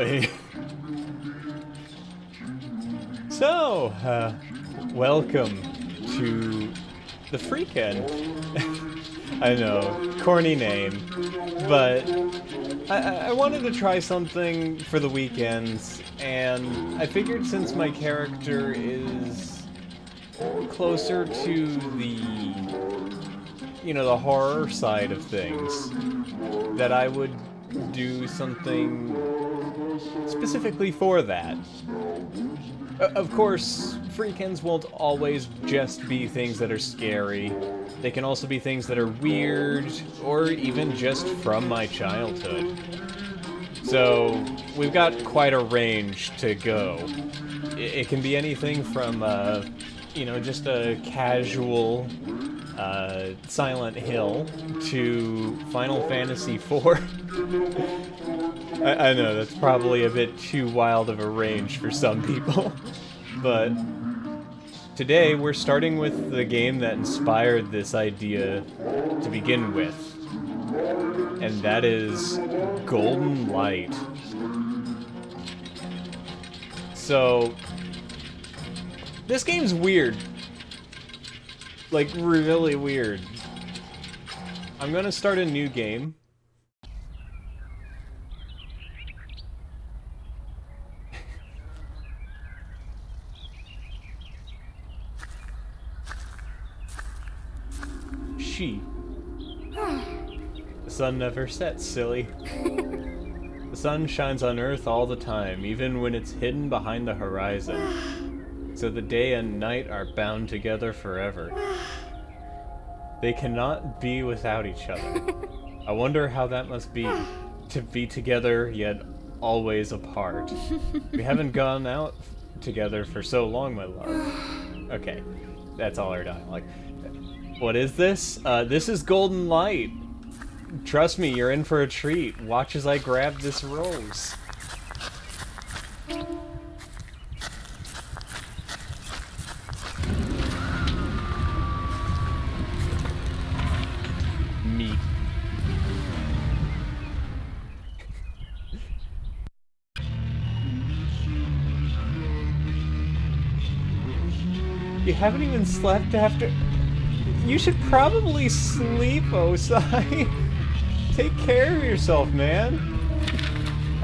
boy. So, uh, welcome to the Freakin. I know, corny name, but I, I wanted to try something for the weekends, and I figured since my character is closer to the, you know, the horror side of things, that I would do something specifically for that. Uh, Of course, Freakins won't always just be things that are scary. They can also be things that are weird, or even just from my childhood. So, we've got quite a range to go. It can be anything from, uh, you know, just a casual uh, Silent Hill to Final Fantasy IV. I, I know that's probably a bit too wild of a range for some people, but today we're starting with the game that inspired this idea to begin with, and that is Golden Light. So, this game's weird. Like, really weird. I'm gonna start a new game. She. The sun never sets, silly. The sun shines on Earth all the time, even when it's hidden behind the horizon. So the day and night are bound together forever. They cannot be without each other. I wonder how that must be, to be together yet always apart. We haven't gone out together for so long, my love. Okay, that's all our dialogue. What is this? Uh, this is Golden Light. Trust me, you're in for a treat. Watch as I grab this rose. You haven't even slept after... You should probably sleep, Osai. Take care of yourself, man.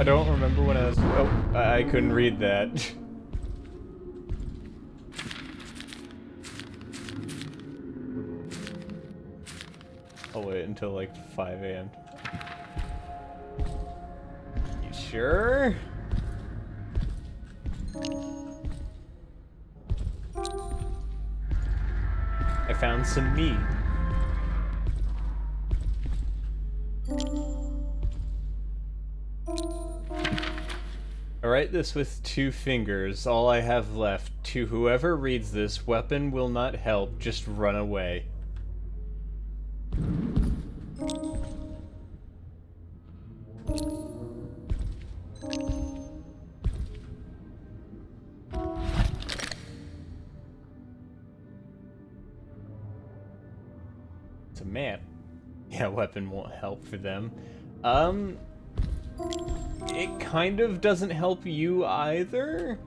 I don't remember when I was... Oh, I couldn't read that. I'll wait until like 5 a.m. You sure? Found some meat. I write this with two fingers, all I have left. To whoever reads this, weapon will not help, just run away. Won't help for them. Um, it kind of doesn't help you either.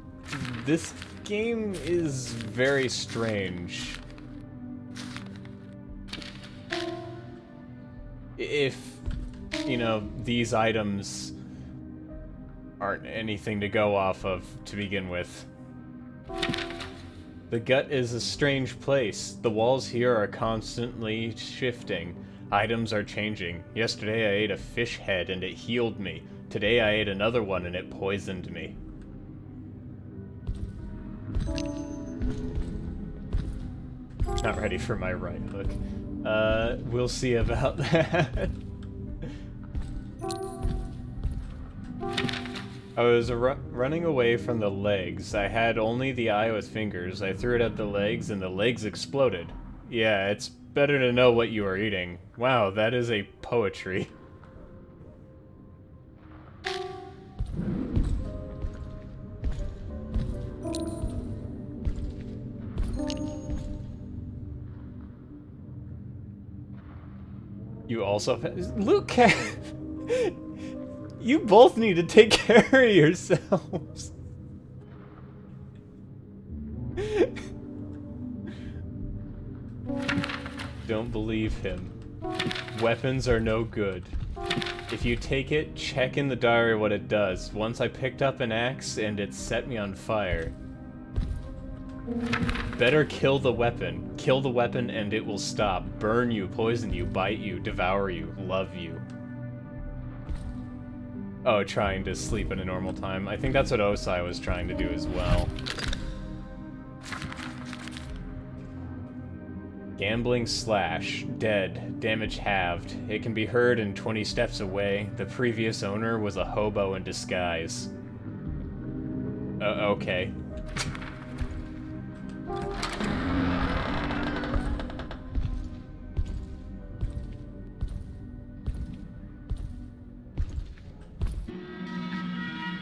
This game is very strange. If, you know, these items aren't anything to go off of to begin with. The gut is a strange place. The walls here are constantly shifting. Items are changing. Yesterday I ate a fish head and it healed me. Today I ate another one and it poisoned me. Not ready for my right hook. Uh, we'll see about that. I was ru running away from the legs. I had only the eye with fingers. I threw it at the legs and the legs exploded. Yeah, it's better to know what you are eating. Wow, that is a poetry. You also Luke You both need to take care of yourselves. Don't believe him. Weapons are no good. If you take it, check in the diary what it does. Once I picked up an axe and it set me on fire. Better kill the weapon. Kill the weapon and it will stop. Burn you, poison you, bite you, devour you, love you. Oh, trying to sleep at a normal time. I think that's what Osai was trying to do as well. Gambling slash. Dead. Damage halved. It can be heard in 20 steps away. The previous owner was a hobo in disguise. Uh, okay.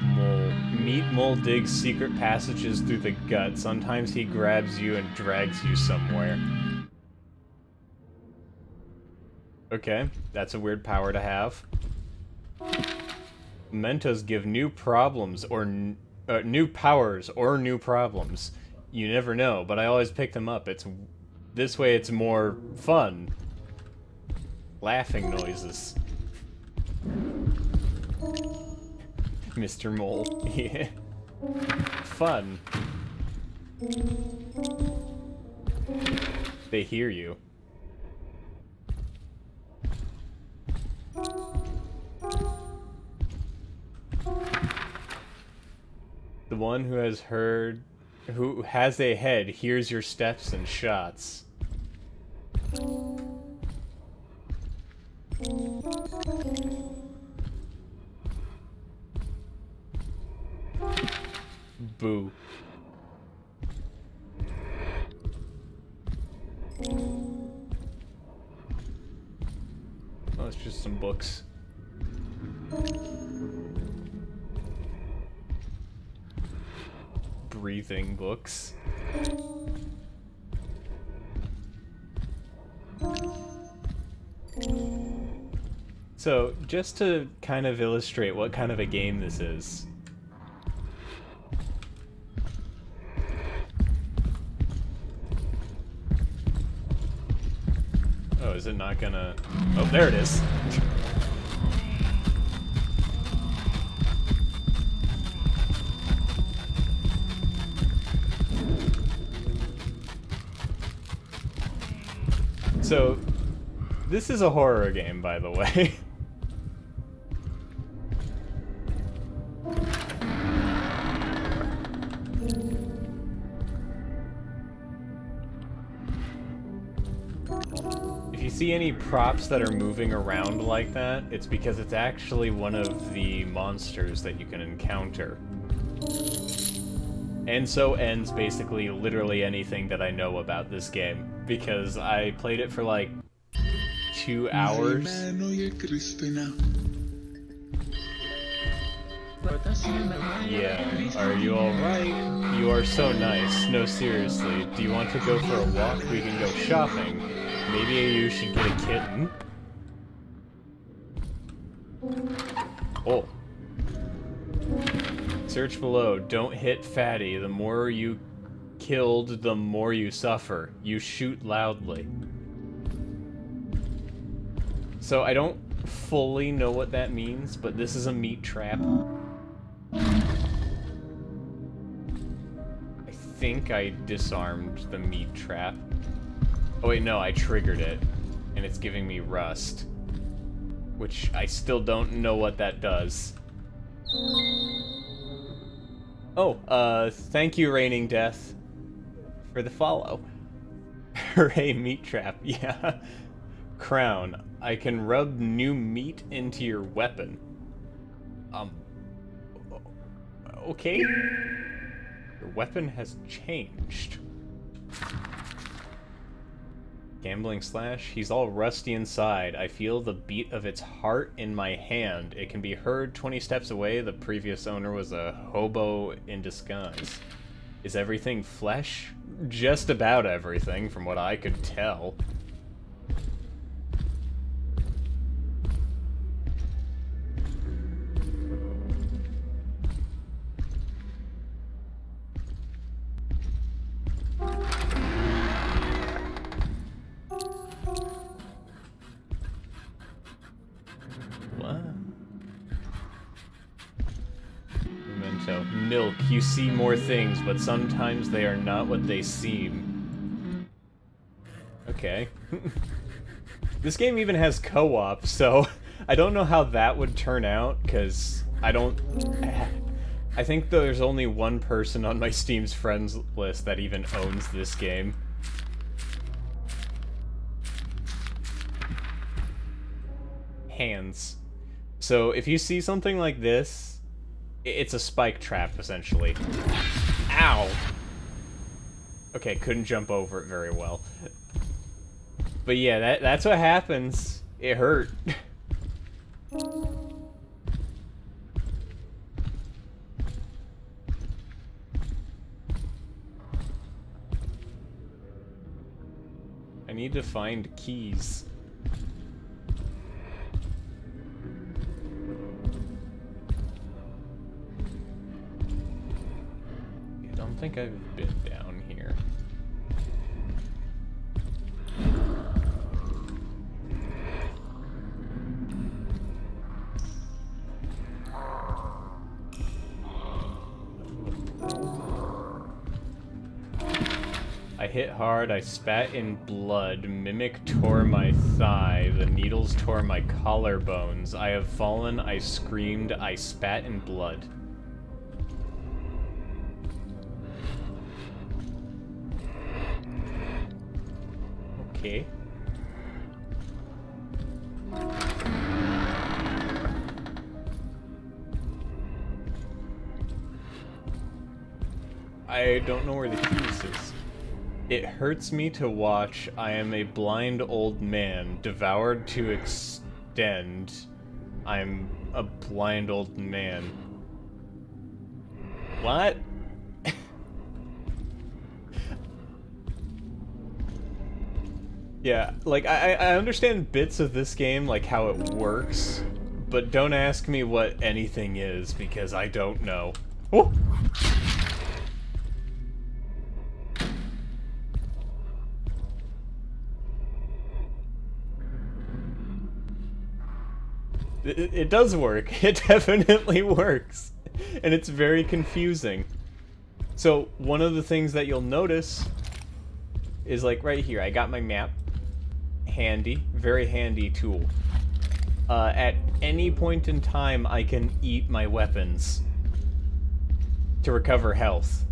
Mole. Meat Mole digs secret passages through the gut. Sometimes he grabs you and drags you somewhere. Okay, that's a weird power to have. Mentos give new problems or uh, new powers or new problems. You never know, but I always pick them up. It's this way. It's more fun. Laughing noises. Mr. Mole. yeah. Fun. They hear you. The one who has heard, who has a head, hears your steps and shots. Boo. Oh, it's just some books. breathing books. So, just to kind of illustrate what kind of a game this is. Oh, is it not gonna... Oh, there it is. so, this is a horror game, by the way. If you see any props that are moving around like that, it's because it's actually one of the monsters that you can encounter. And so ends basically literally anything that I know about this game, because I played it for like two hours. Yeah, are you alright? You are so nice. No, seriously. Do you want to go for a walk? We can go shopping. Maybe you should get a kitten. Oh. Search below. Don't hit fatty. The more you killed, the more you suffer. You shoot loudly. So I don't fully know what that means, but this is a meat trap. I think I disarmed the meat trap. Oh wait, no, I triggered it. And it's giving me rust. Which I still don't know what that does. Oh, uh, thank you, Raining Death, for the follow. Hooray, meat trap, yeah. Crown, I can rub new meat into your weapon. Um, okay. Your weapon has changed. Gambling slash. He's all rusty inside. I feel the beat of its heart in my hand. It can be heard 20 steps away. The previous owner was a hobo in disguise. Is everything flesh? Just about everything, from what I could tell. You see more things, but sometimes they are not what they seem. Okay. this game even has co-op, so I don't know how that would turn out, because I don't... I think there's only one person on my Steam's friends list that even owns this game. Hands. So if you see something like this, it's a spike trap, essentially. Ow! Okay, couldn't jump over it very well. But yeah, that, that's what happens. It hurt. I need to find keys. Think I've been down here. I hit hard, I spat in blood, Mimic tore my thigh, the needles tore my collarbones, I have fallen, I screamed, I spat in blood. Okay. I don't know where the keys is. It hurts me to watch. I am a blind old man, devoured to extend. I'm a blind old man. What? Yeah, like, I, I understand bits of this game, like how it works, but don't ask me what anything is, because I don't know. Oh! It, it does work. It definitely works. And it's very confusing. So, one of the things that you'll notice is like right here, I got my map. Handy, very handy tool. Uh, at any point in time, I can eat my weapons to recover health.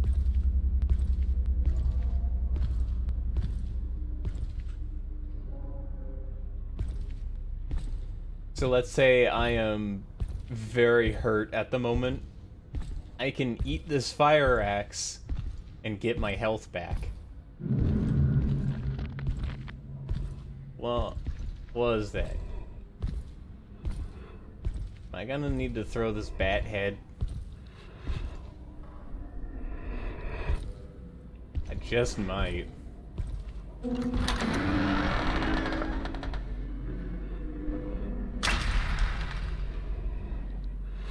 So let's say I am very hurt at the moment. I can eat this fire axe and get my health back. Well, was that? Am I gonna need to throw this bat head? I just might.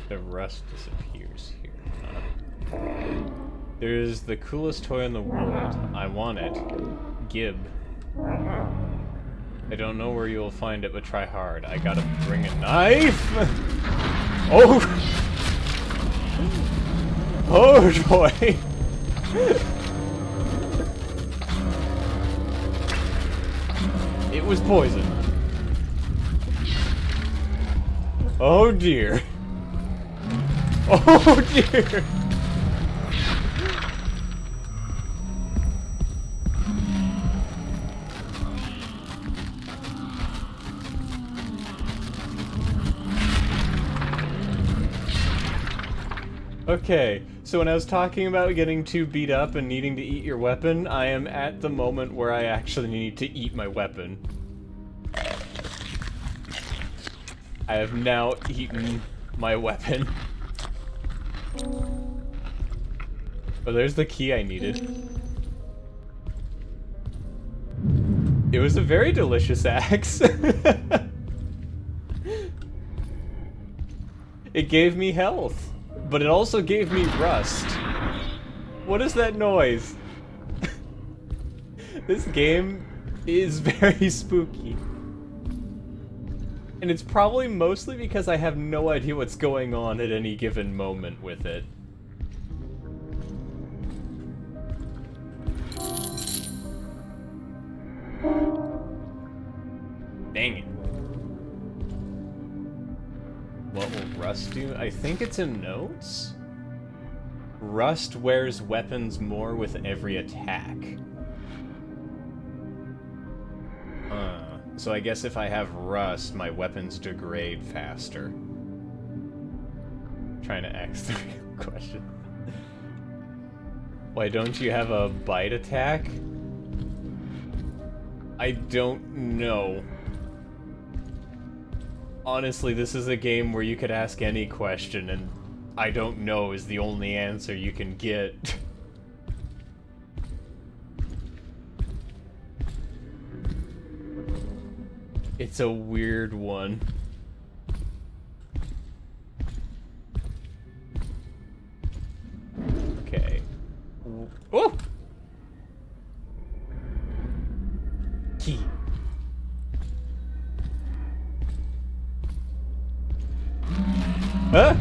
The rust disappears here. Huh? There's the coolest toy in the world. I want it. Gib. I don't know where you'll find it, but try hard. I gotta bring a knife! oh! Oh boy! it was poison. Oh dear. Oh dear! Okay, so when I was talking about getting too beat up and needing to eat your weapon, I am at the moment where I actually need to eat my weapon. I have now eaten my weapon. Oh, there's the key I needed. It was a very delicious axe. it gave me health, but it also gave me rust. What is that noise? this game is very spooky. And it's probably mostly because I have no idea what's going on at any given moment with it. I think it's in notes? Rust wears weapons more with every attack. Uh, so I guess if I have Rust, my weapons degrade faster. trying to ask the question. Why don't you have a bite attack? I don't know. Honestly, this is a game where you could ask any question and I don't know is the only answer you can get. it's a weird one. Okay. Oh! Key. Huh?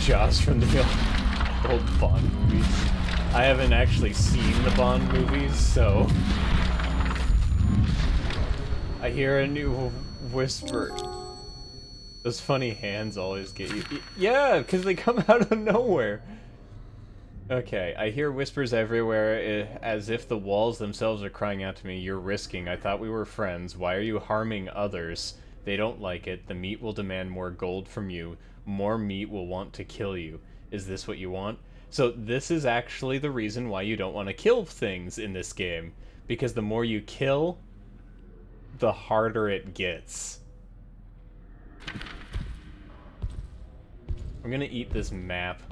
Jaws from the old Bond movies. I haven't actually seen the Bond movies, so... I hear a new whisper. Those funny hands always get you. Yeah, because they come out of nowhere. Okay, I hear whispers everywhere, eh, as if the walls themselves are crying out to me, You're risking. I thought we were friends. Why are you harming others? They don't like it. The meat will demand more gold from you. More meat will want to kill you. Is this what you want? So this is actually the reason why you don't want to kill things in this game. Because the more you kill, the harder it gets. I'm gonna eat this map.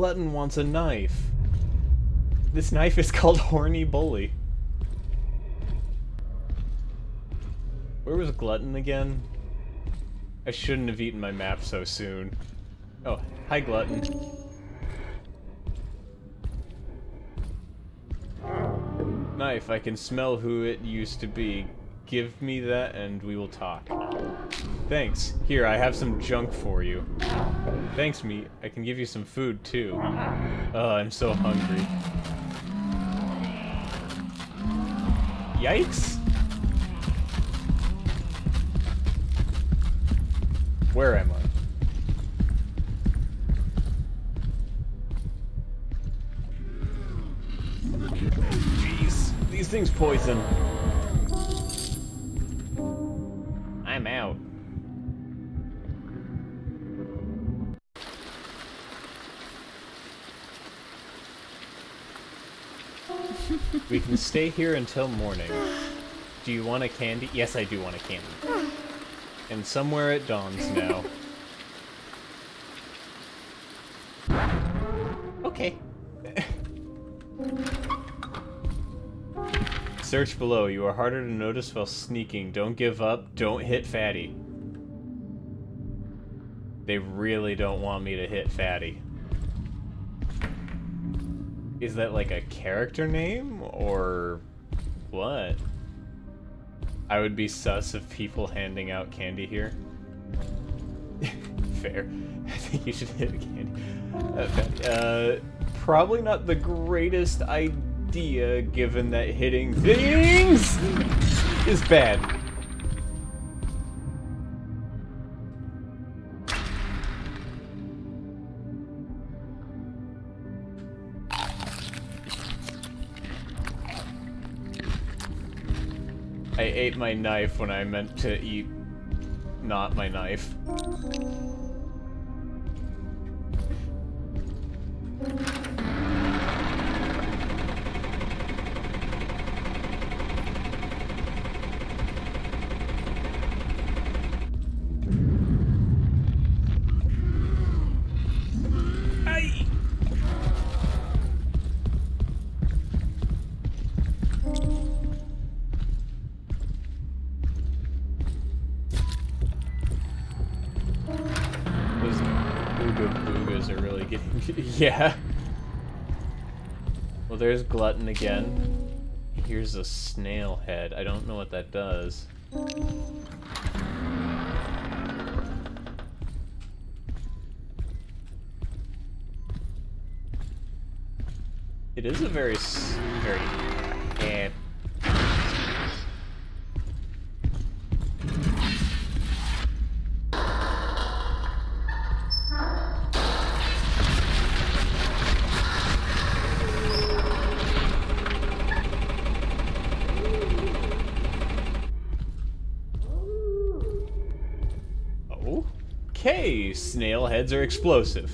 Glutton wants a knife. This knife is called Horny Bully. Where was Glutton again? I shouldn't have eaten my map so soon. Oh, hi Glutton. Knife, I can smell who it used to be. Give me that and we will talk. Thanks. Here, I have some junk for you. Thanks, meat. I can give you some food, too. Oh, I'm so hungry. Yikes! Where am I? Jeez, these things poison. We can stay here until morning. Do you want a candy? Yes, I do want a candy. And somewhere it dawns now. Okay. Search below. You are harder to notice while sneaking. Don't give up. Don't hit Fatty. They really don't want me to hit Fatty. Is that like a character name? Or what? I would be sus of people handing out candy here. Fair. I think you should hit the candy. Uh, uh, probably not the greatest idea, given that hitting things is bad. Ate my knife when I meant to eat not my knife. yeah. Well, there's Glutton again. Here's a snail head. I don't know what that does. It is a very, very, Okay, snail heads are explosive.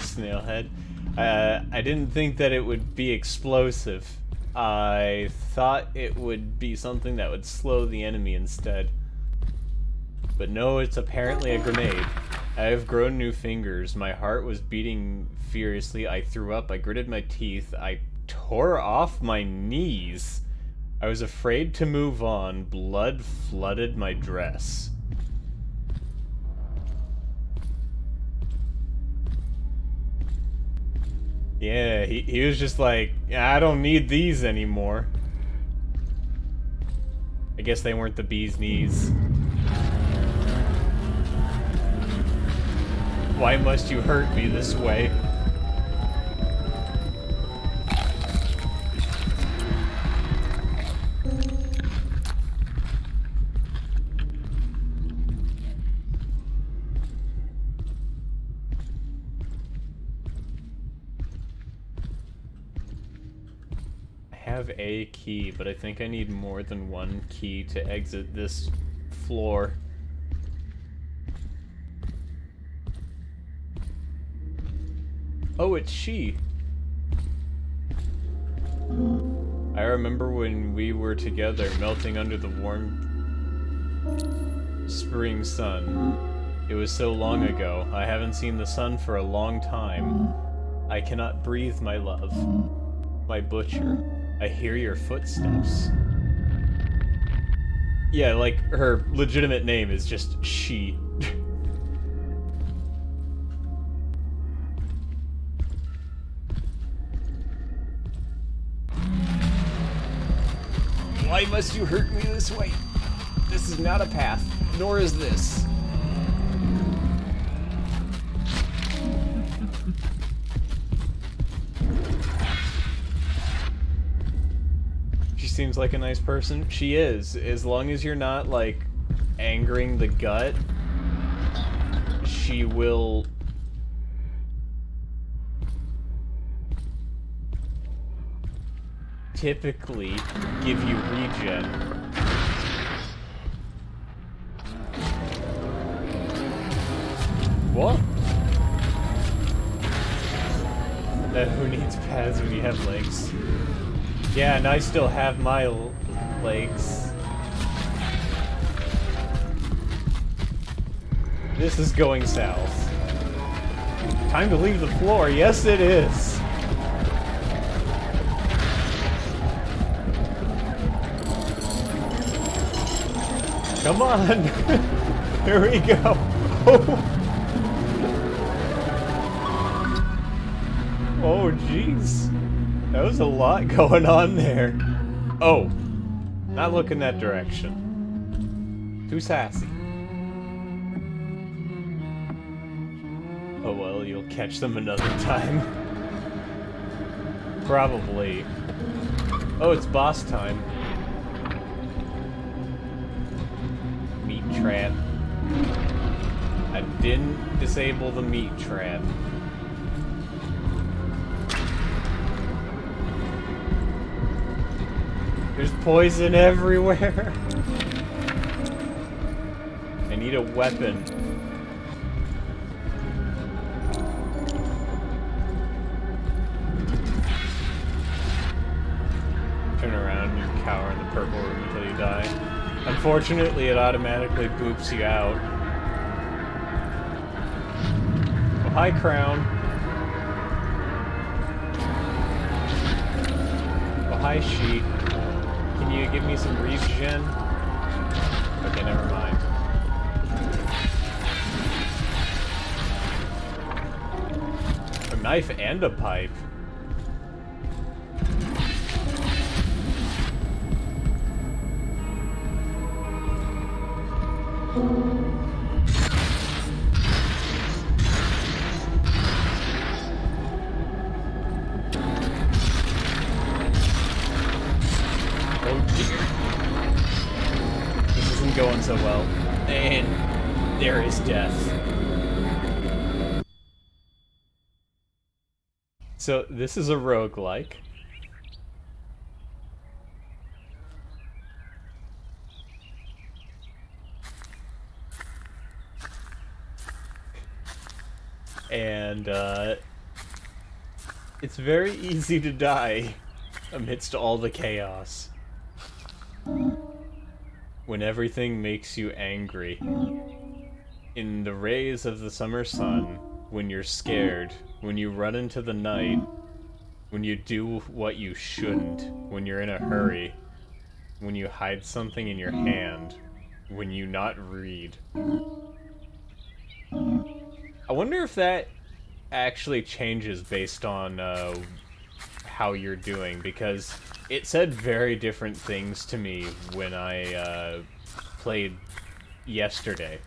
Snail head. Uh, I didn't think that it would be explosive. I thought it would be something that would slow the enemy instead. But no, it's apparently a grenade. I have grown new fingers. My heart was beating furiously. I threw up. I gritted my teeth. I tore off my knees. I was afraid to move on. Blood flooded my dress. Yeah, he, he was just like, I don't need these anymore. I guess they weren't the bee's knees. Why must you hurt me this way? I have a key, but I think I need more than one key to exit this floor. Oh, it's she. I remember when we were together, melting under the warm spring sun. It was so long ago. I haven't seen the sun for a long time. I cannot breathe, my love. My butcher. I hear your footsteps. Yeah, like, her legitimate name is just she. Why must you hurt me this way? This is not a path, nor is this. She seems like a nice person. She is, as long as you're not, like, angering the gut, she will typically give you regen. What? Who needs pads when you have legs? Yeah, and I still have my legs. This is going south. Time to leave the floor. Yes, it is. Come on. Here we go. oh, jeez. That was a lot going on there. Oh. Not looking that direction. Too sassy. Oh well, you'll catch them another time. Probably. Oh, it's boss time. Trap. I didn't disable the meat trap. There's poison everywhere. I need a weapon. Unfortunately, it automatically boops you out. Oh, hi, Crown. Oh, hi, Sheet. Can you give me some regen? Okay, never mind. A knife and a pipe. So this is a roguelike. And uh, it's very easy to die amidst all the chaos. When everything makes you angry. In the rays of the summer sun, when you're scared, when you run into the night, when you do what you shouldn't, when you're in a hurry, when you hide something in your hand, when you not read. I wonder if that actually changes based on uh, how you're doing, because it said very different things to me when I uh, played yesterday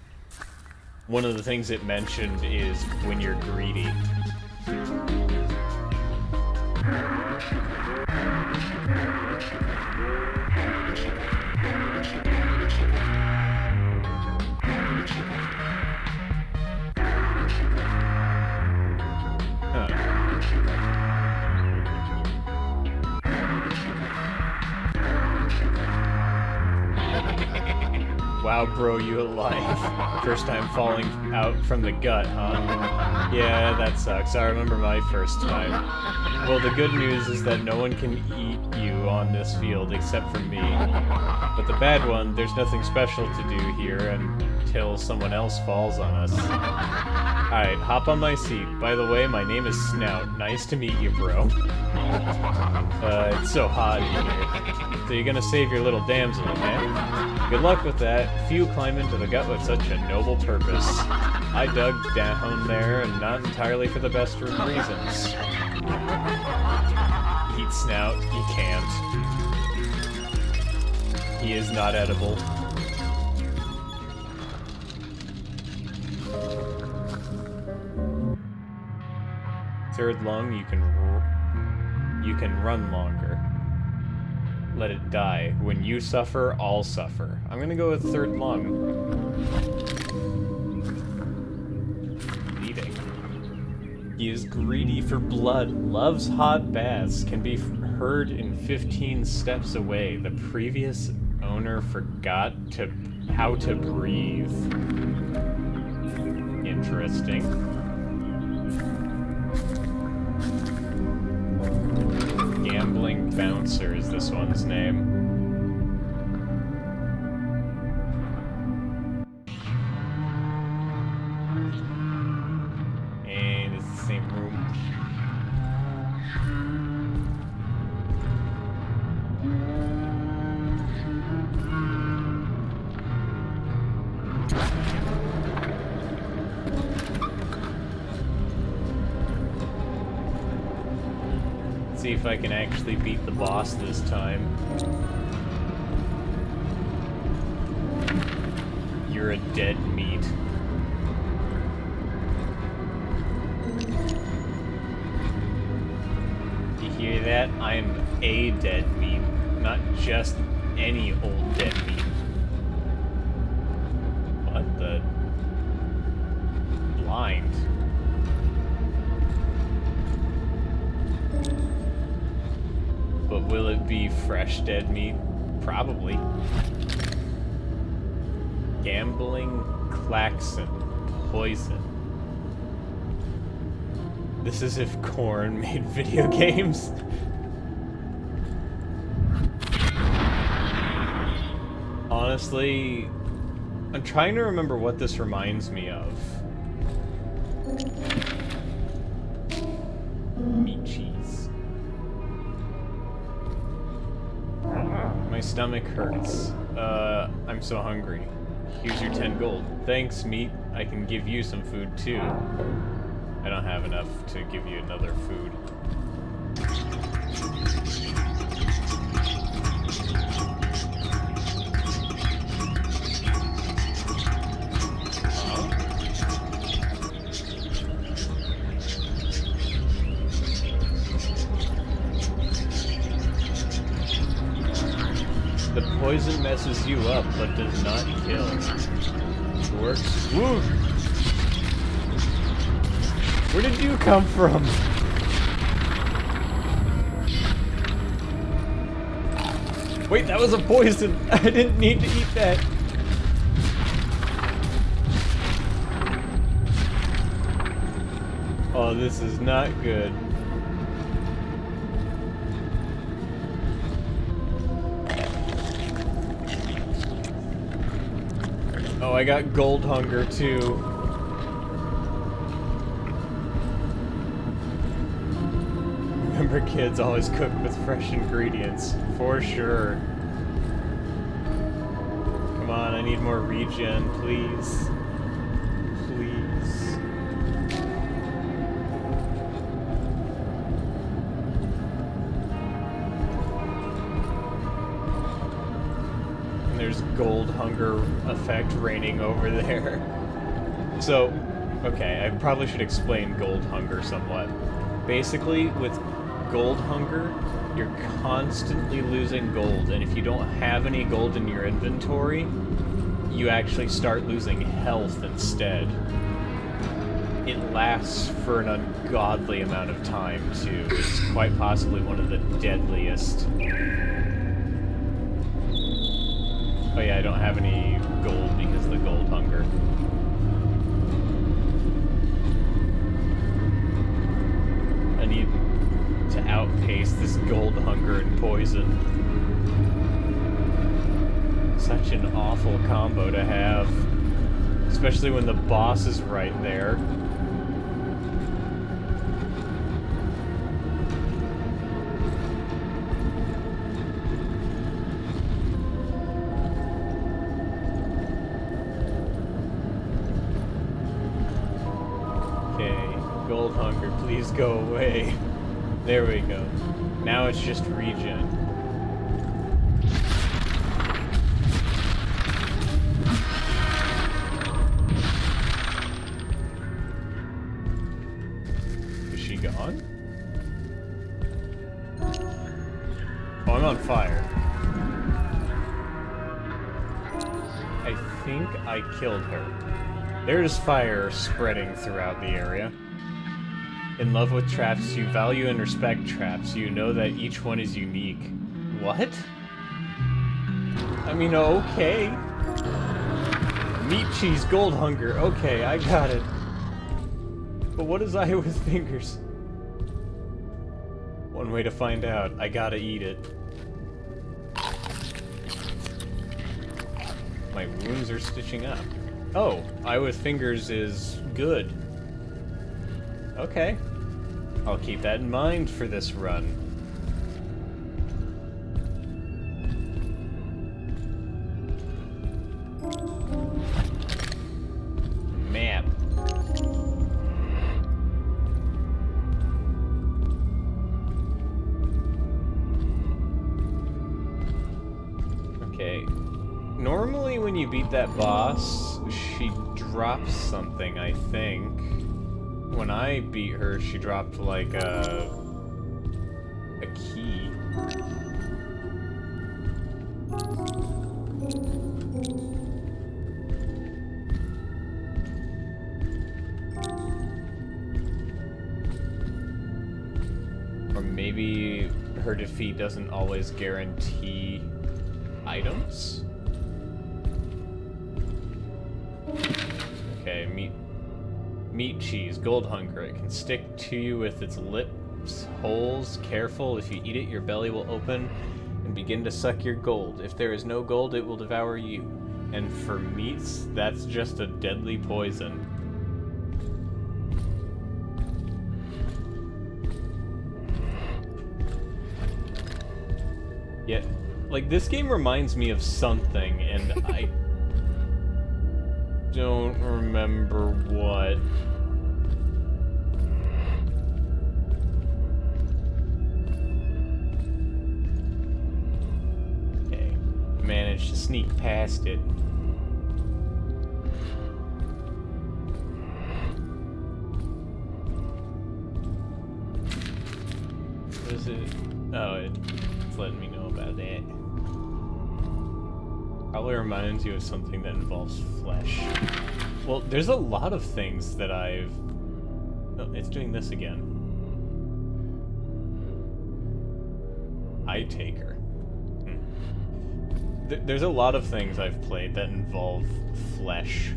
one of the things it mentioned is when you're greedy. Thank you. Wow, bro, you alive. First time falling out from the gut, huh? Yeah, that sucks. I remember my first time. Well, the good news is that no one can eat you on this field except for me. But the bad one, there's nothing special to do here until someone else falls on us. Alright, hop on my seat. By the way, my name is Snout. Nice to meet you, bro. Uh, it's so hot in here. So you're gonna save your little damsel, man? Good luck with that. Few climb into the gut with such a noble purpose. I dug down there, and not entirely for the best of reasons. Eat Snout, he can't. He is not edible. Third lung, you can you can run longer. Let it die. When you suffer, all suffer. I'm gonna go with third lung. Eating. He is greedy for blood, loves hot baths, can be heard in 15 steps away. The previous owner forgot to how to breathe. Interesting. Gambling Bouncer is this one's name. Actually beat the boss this time. You're a dead meat. You hear that? I am a dead meat, not just any old dead meat. What the? Blind. But will it be fresh dead meat? Probably. Gambling klaxon. Poison. This is if corn made video games. Honestly, I'm trying to remember what this reminds me of. Meat stomach hurts. Uh, I'm so hungry. Here's your 10 gold. Thanks, meat. I can give you some food, too. I don't have enough to give you another food. Come from? Wait, that was a poison. I didn't need to eat that. Oh, this is not good. Oh, I got gold hunger too. Remember, kids always cook with fresh ingredients. For sure. Come on, I need more regen, please. Please. There's gold hunger effect raining over there. So, okay, I probably should explain gold hunger somewhat. Basically, with gold hunger, you're constantly losing gold, and if you don't have any gold in your inventory, you actually start losing health instead. It lasts for an ungodly amount of time, too. It's quite possibly one of the deadliest. Oh yeah, I don't have any gold because of the gold hunger. This gold hunger and poison. Such an awful combo to have. Especially when the boss is right there. Okay, gold hunger, please go away. There we go. Now it's just regen. Is she gone? Oh, I'm on fire. I think I killed her. There's fire spreading throughout the area. In love with traps, you value and respect traps. You know that each one is unique. What? I mean, okay. Meat cheese, gold hunger. Okay, I got it. But what is I with fingers? One way to find out. I gotta eat it. My wounds are stitching up. Oh, I with fingers is good. Okay. I'll keep that in mind for this run. Map. Okay. Normally when you beat that boss, she drops something, I think. When I beat her, she dropped like a a key. Or maybe her defeat doesn't always guarantee items? Gold hunger. It can stick to you with its lips holes. Careful, if you eat it, your belly will open and begin to suck your gold. If there is no gold, it will devour you. And for meats, that's just a deadly poison. Yet, like, this game reminds me of something, and I don't remember what. Managed to sneak past it. What is it? Oh, it's letting me know about that. Probably reminds you of something that involves flesh. Well, there's a lot of things that I've... Oh, it's doing this again. Eye taker. Hmm. Th there's a lot of things I've played that involve flesh.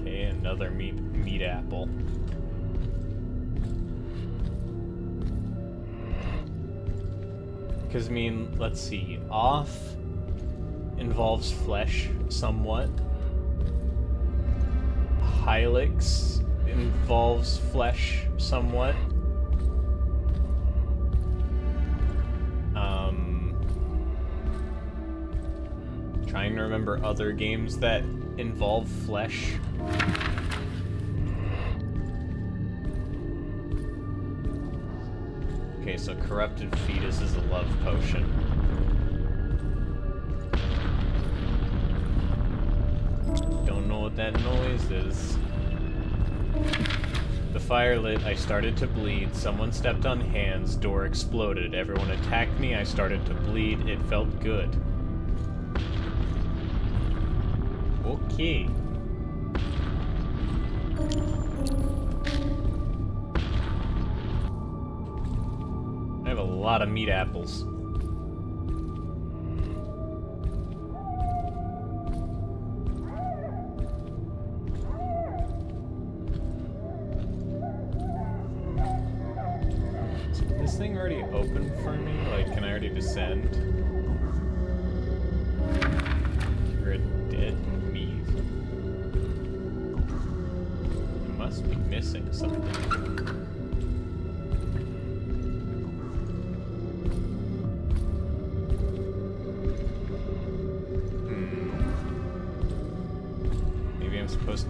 Okay, another meat meat apple. Because, I mean, let's see. Off involves flesh somewhat. Hylics involves flesh somewhat. Remember other games that involve flesh. Okay, so corrupted fetus is a love potion. Don't know what that noise is. The fire lit, I started to bleed, someone stepped on hands, door exploded, everyone attacked me, I started to bleed, it felt good. Okay. I have a lot of meat apples.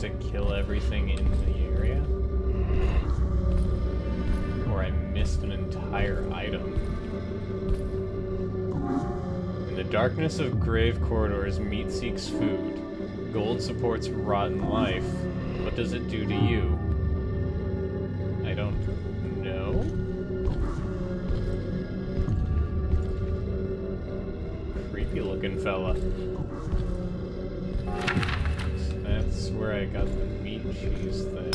Maybe to kill everything in the area? Or I missed an entire item. In the darkness of grave corridors, meat seeks food. Gold supports rotten life. What does it do to you? I don't know. Creepy looking fella. Where I got the meat cheese thing.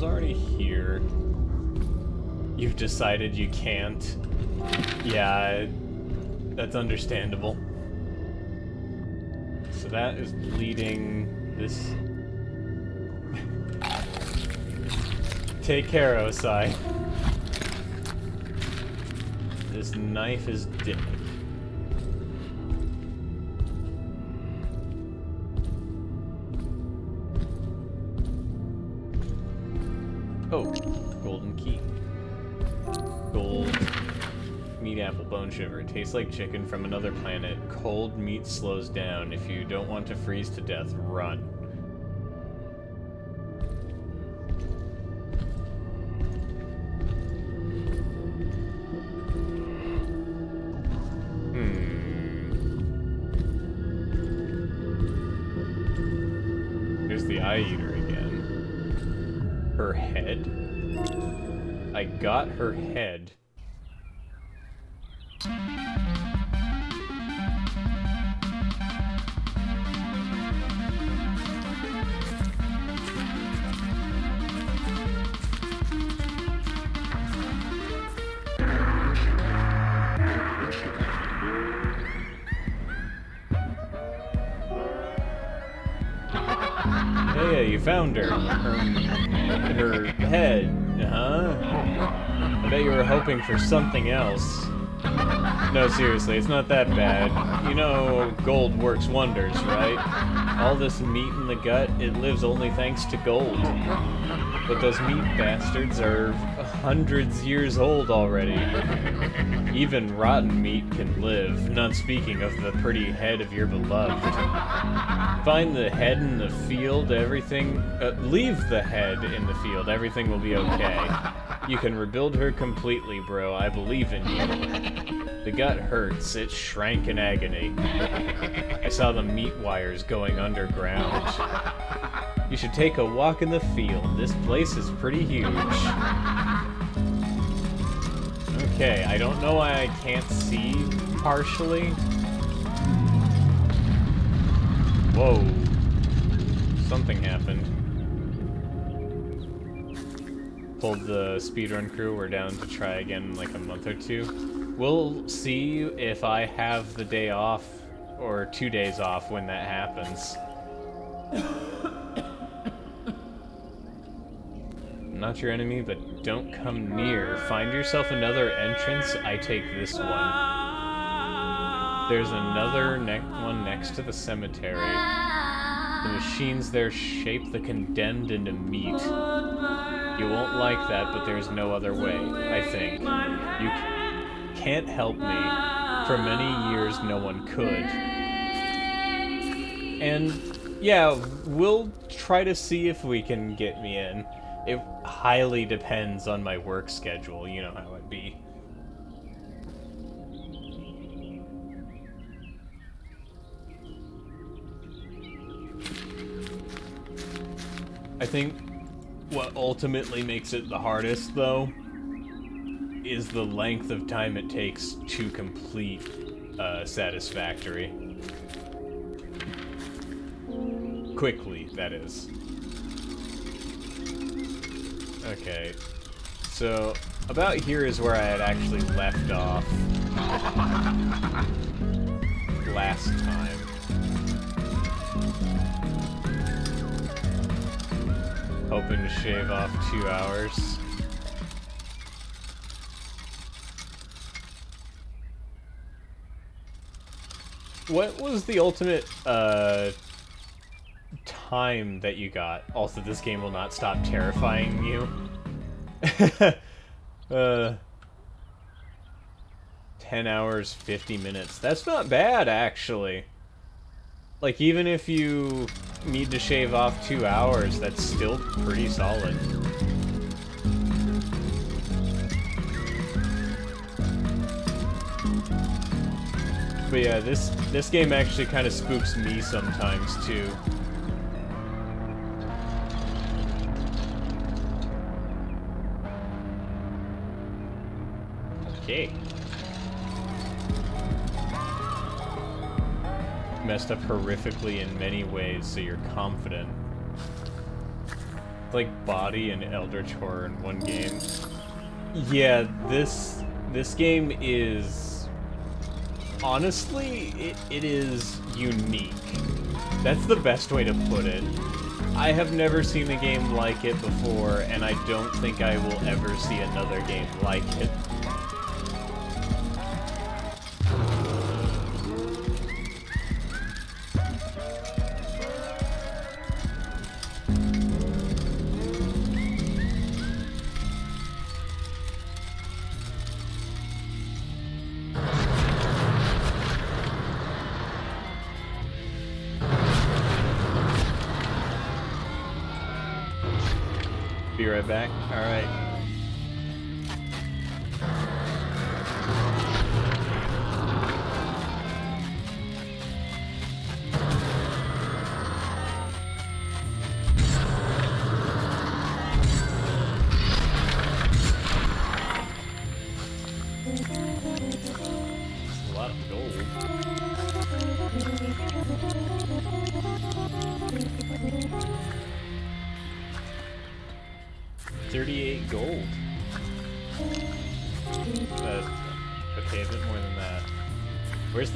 Already here. You've decided you can't. Yeah, that's understandable. So that is bleeding this. Take care, Osai. This knife is dead. Shiver. Tastes like chicken from another planet. Cold meat slows down. If you don't want to freeze to death, run. Hmm. Here's the eye eater again. Her head? I got her head. For something else. No, seriously, it's not that bad. You know, gold works wonders, right? All this meat in the gut, it lives only thanks to gold. But those meat bastards are hundreds years old already. Even rotten meat can live, not speaking of the pretty head of your beloved. Find the head in the field, everything... Uh, leave the head in the field, everything will be okay. You can rebuild her completely, bro, I believe in you. The gut hurts, it shrank in agony. I saw the meat wires going underground. You should take a walk in the field, this place is pretty huge. Okay, I don't know why I can't see partially. Whoa. Something happened. Told the speedrun crew we're down to try again in like a month or two. We'll see if I have the day off or two days off when that happens. Not your enemy, but don't come near. Find yourself another entrance. I take this one. There's another ne one next to the cemetery. The machines there shape the condemned into meat. You won't like that, but there's no other way, I think. You can't help me. For many years, no one could. And, yeah, we'll try to see if we can get me in. It highly depends on my work schedule, you know how it be. I think what ultimately makes it the hardest, though, is the length of time it takes to complete uh, Satisfactory. quickly, that is. Okay, so about here is where I had actually left off last time. Hoping to shave off two hours. What was the ultimate, uh, time that you got? Also, this game will not stop terrifying you. uh, 10 hours, 50 minutes. That's not bad, actually. Like, even if you need to shave off two hours, that's still pretty solid. But yeah, this this game actually kind of spooks me sometimes too. Okay. Messed up horrifically in many ways, so you're confident. Like body and Eldritch Horror in one game. Yeah, this this game is honestly, it, it is unique. That's the best way to put it. I have never seen a game like it before, and I don't think I will ever see another game like it. Back?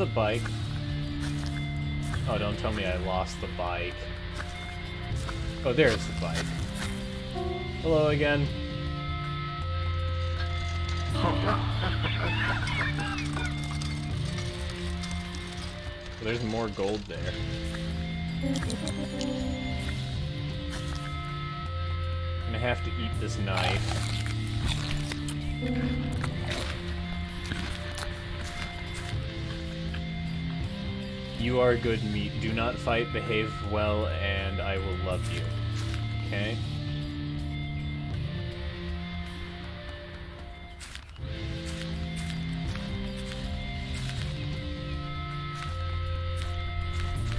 The bike? Oh, don't tell me I lost the bike. Oh, there's the bike. Hello again. there's more gold there. I'm gonna have to eat this knife. You are good meat. Do not fight, behave well, and I will love you. Okay?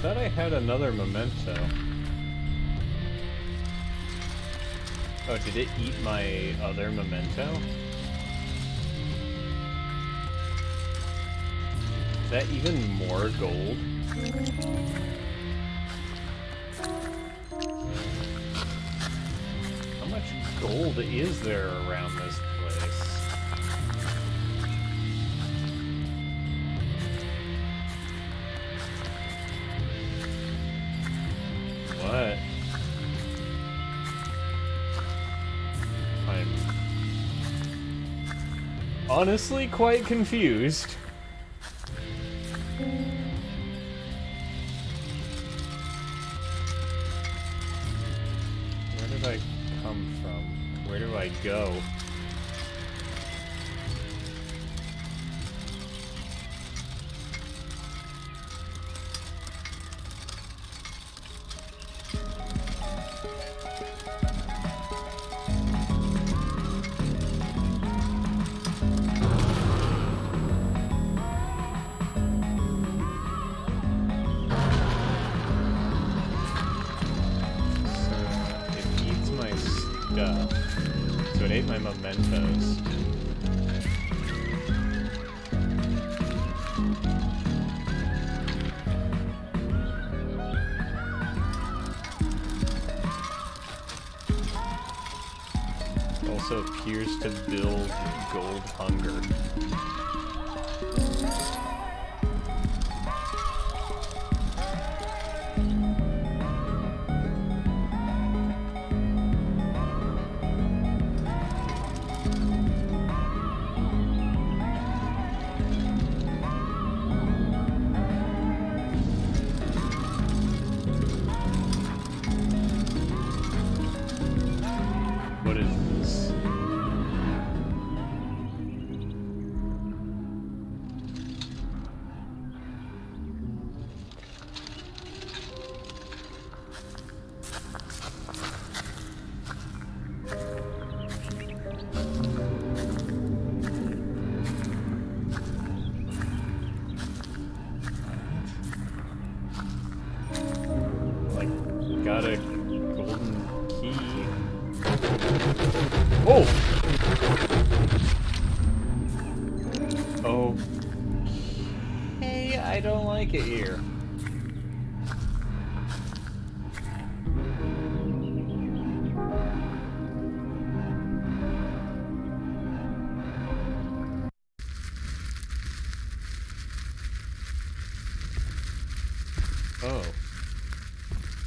thought I had another memento. Oh, did it eat my other memento? Is that even more gold? How much gold is there around this place? What? I'm honestly quite confused.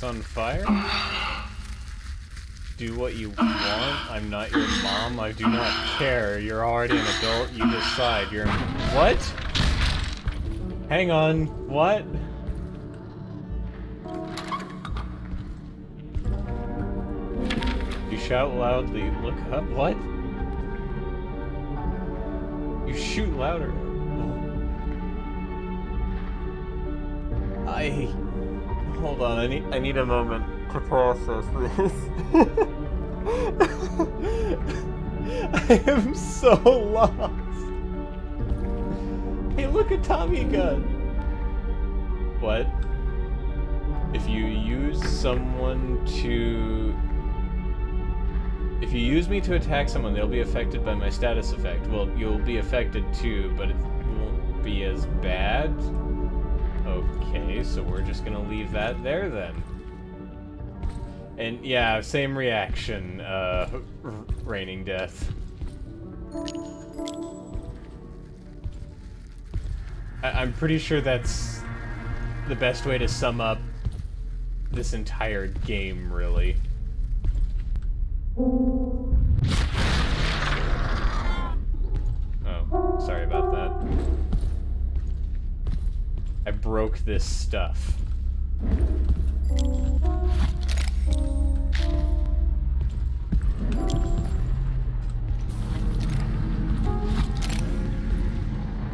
On fire? do what you want. I'm not your mom. I do not care. You're already an adult. You decide. You're. What? Hang on. What? You shout loudly. Look up. What? You shoot louder. I need. I need a moment to process this. I am so lost. Hey, look at Tommy gun. What? If you use someone to... If you use me to attack someone, they'll be affected by my status effect. Well, you'll be affected too, but it won't be as bad. Okay, so we're just gonna leave that there then. And yeah, same reaction, uh, raining death. I I'm pretty sure that's the best way to sum up this entire game, really. Broke this stuff.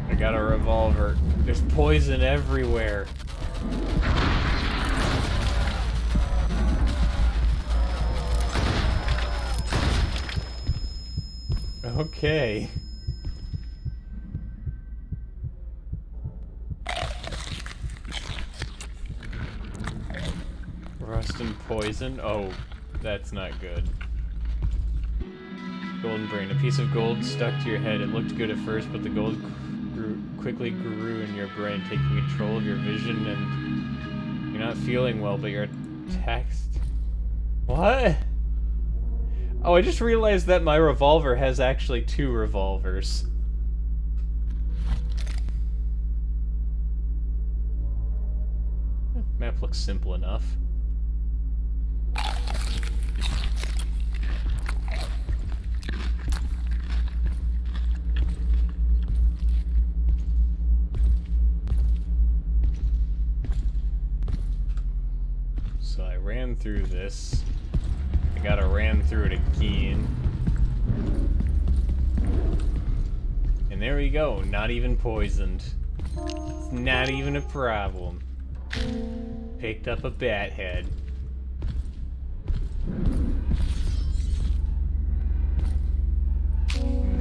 I got a revolver. There's poison everywhere. Okay. Rust and poison? Oh, that's not good. Golden brain. A piece of gold stuck to your head. It looked good at first, but the gold grew, quickly grew in your brain, taking control of your vision, and you're not feeling well, but you're text. What? Oh, I just realized that my revolver has actually two revolvers. Map looks simple enough. Through this. I gotta ran through it again. And there we go, not even poisoned. It's not even a problem. Picked up a bat head.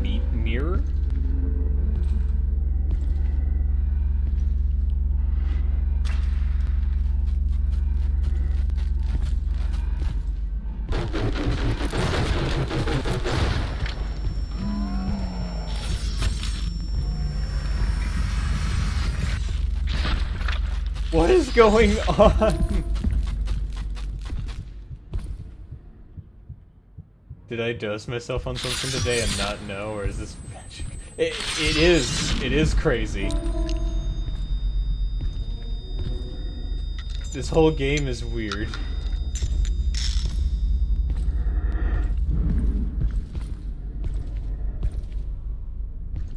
Meat mirror? Going on? Did I dose myself on something today and not know, or is this magic? It, it is. It is crazy. This whole game is weird.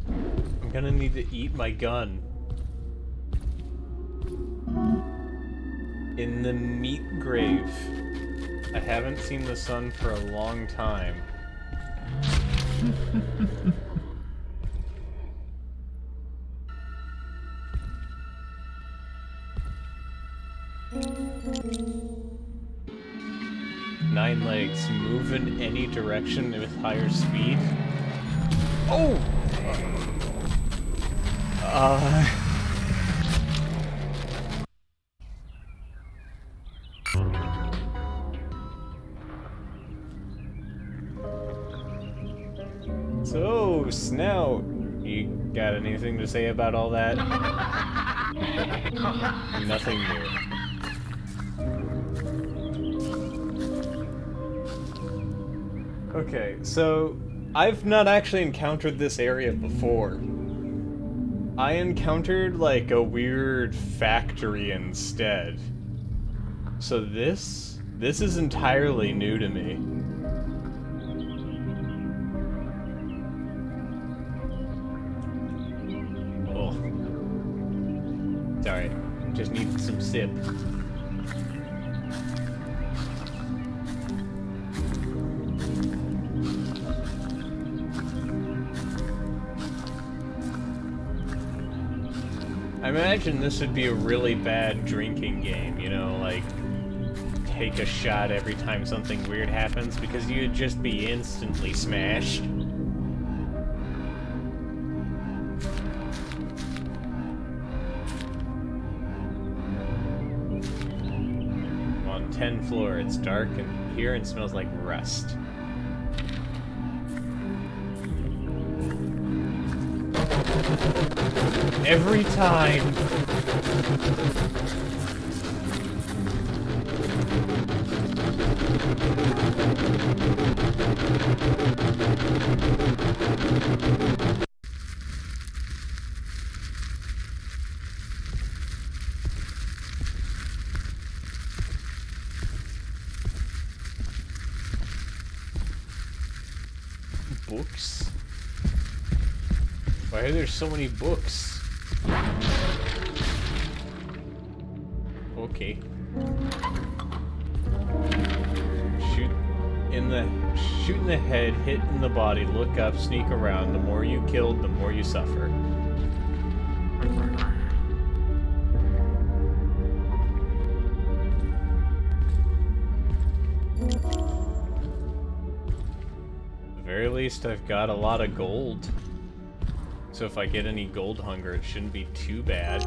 I'm gonna need to eat my gun. In the meat grave. I haven't seen the sun for a long time. Nine legs, move in any direction with higher speed. Oh! Uh... anything to say about all that? Nothing new. Okay, so I've not actually encountered this area before. I encountered like a weird factory instead. So this this is entirely new to me. Just need some sip. I imagine this would be a really bad drinking game, you know, like take a shot every time something weird happens because you'd just be instantly smashed. Floor, it's dark and here and smells like rust. Every time. Why are there so many books? Okay. Shoot in the shoot in the head, hit in the body, look up, sneak around. The more you killed, the more you suffer. At the very least, I've got a lot of gold. So if I get any gold hunger, it shouldn't be too bad.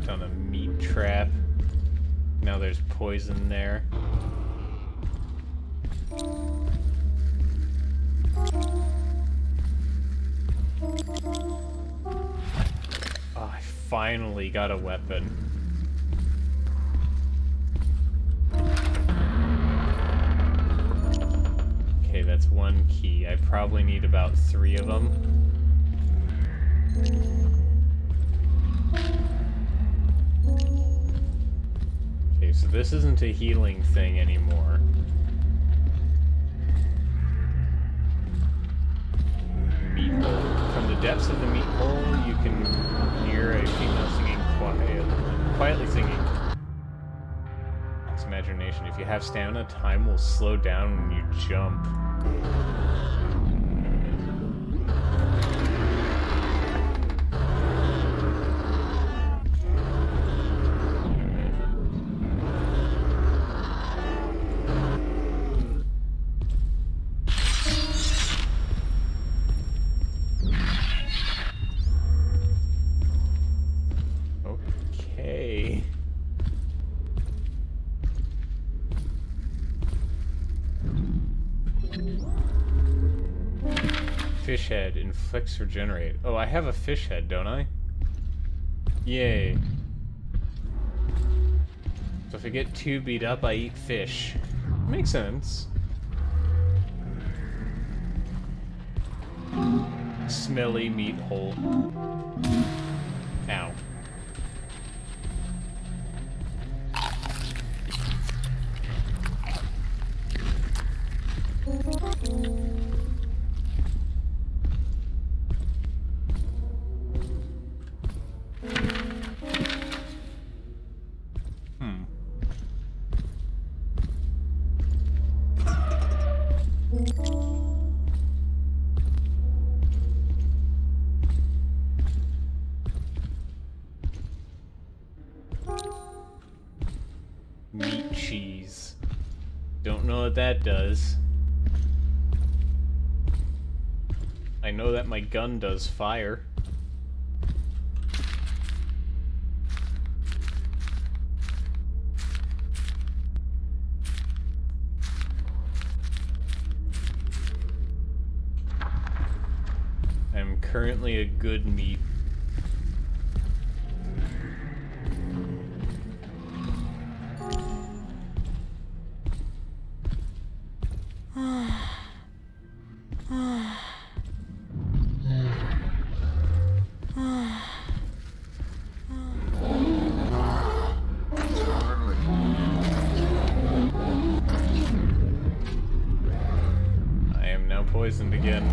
Stepped on a meat trap. Now there's poison there. Oh, I finally got a weapon. Okay, that's one key. I probably need about three of them. So this isn't a healing thing anymore. Meatball. From the depths of the meat hole, you can hear a female singing quietly. quietly singing. It's imagination. If you have stamina, time will slow down when you jump. Regenerate. Oh, I have a fish head, don't I? Yay. So if I get too beat up, I eat fish. Makes sense. Smelly meat hole. Gun does fire. I'm currently a good meat. Again.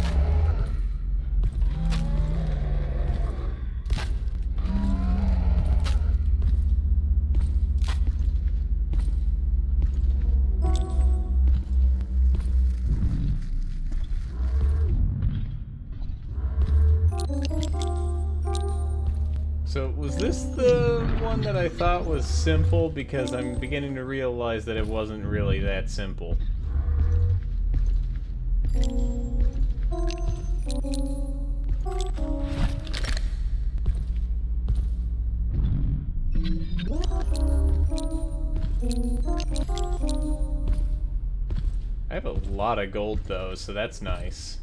So was this the one that I thought was simple because I'm beginning to realize that it wasn't really that simple. Lot of gold though, so that's nice.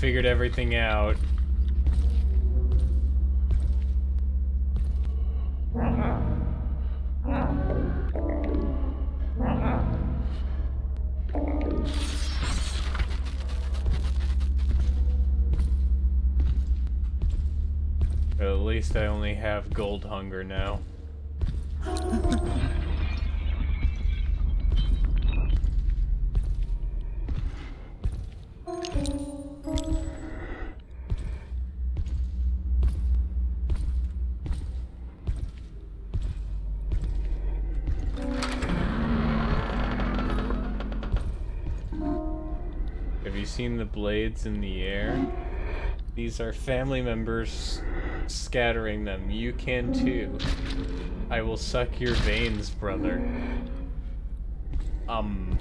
Figured everything out. At least I only have gold hunger now. Blades in the air? These are family members scattering them. You can too. I will suck your veins, brother. Um.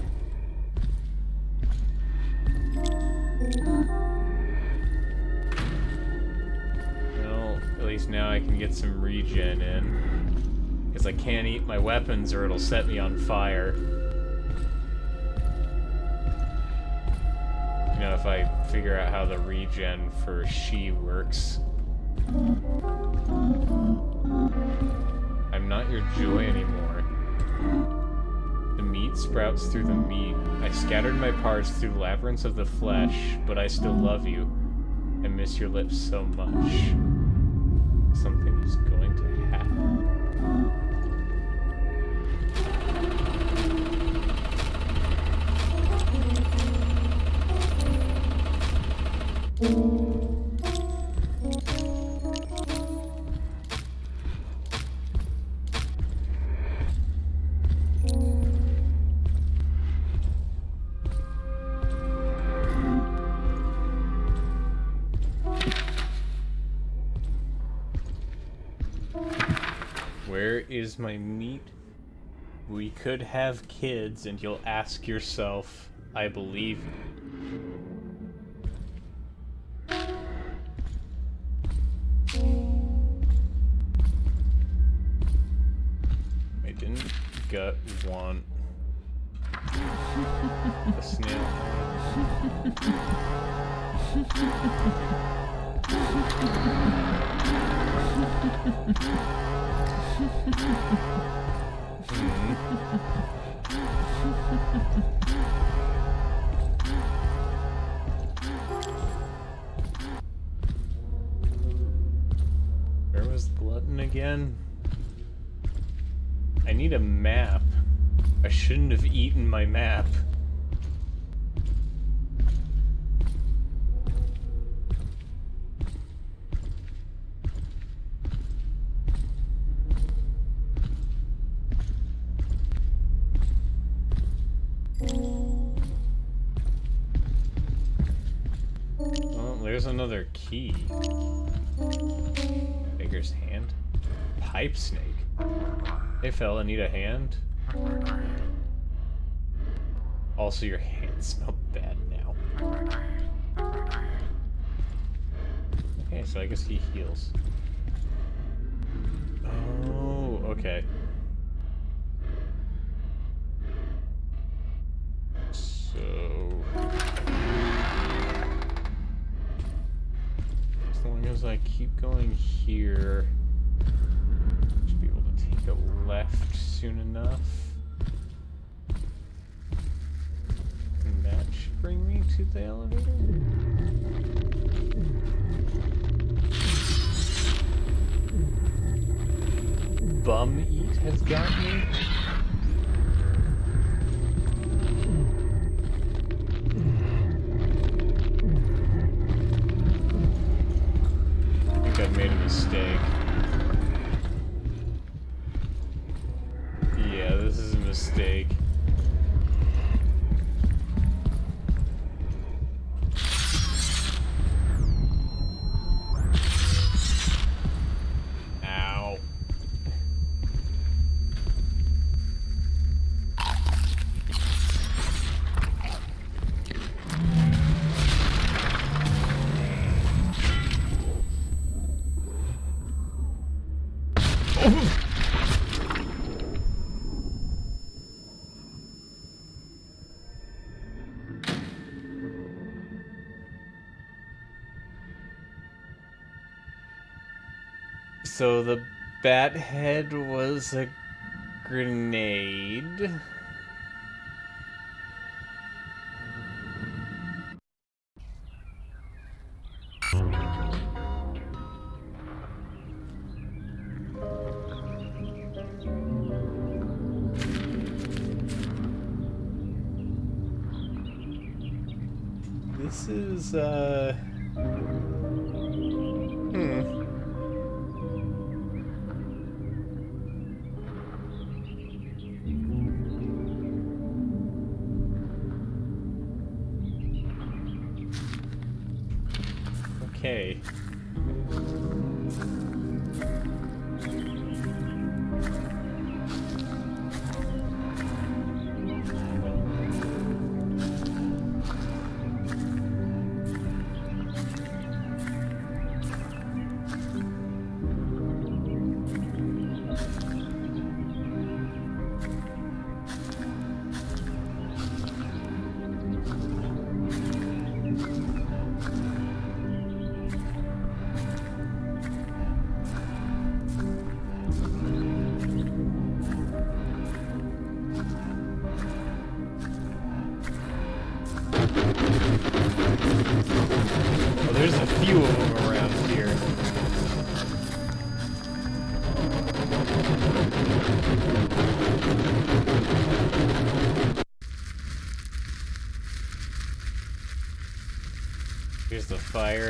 Well, at least now I can get some regen in. Because I can't eat my weapons or it'll set me on fire. If I figure out how the regen for she works. I'm not your joy anymore. The meat sprouts through the meat. I scattered my parts through labyrinths of the flesh, but I still love you. I miss your lips so much. Something is Where is my meat? We could have kids, and you'll ask yourself, I believe you. Want a snail. Where was Glutton again? I need a map. I shouldn't have eaten my map. Well, there's another key. Beggar's hand? Pipe snake. Hey fella, need a hand? Also, your hands smell bad now. Okay, so I guess he heals. Oh, okay. So... As long as I keep going here, a left soon enough. And that should bring me to the elevator. Bum eat has got me. So the bat head was a grenade.